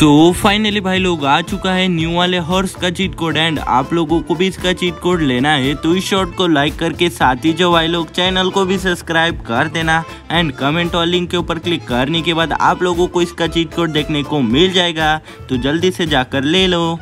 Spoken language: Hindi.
तो फाइनली भाई लोग आ चुका है न्यू वाले हॉर्स का चीट कोड एंड आप लोगों को भी इसका चीट कोड लेना है तो इस शॉर्ट को लाइक करके साथ ही जो भाई लोग चैनल को भी सब्सक्राइब कर देना एंड कमेंट और लिंक के ऊपर क्लिक करने के बाद आप लोगों को इसका चीट कोड देखने को मिल जाएगा तो जल्दी से जाकर ले लो।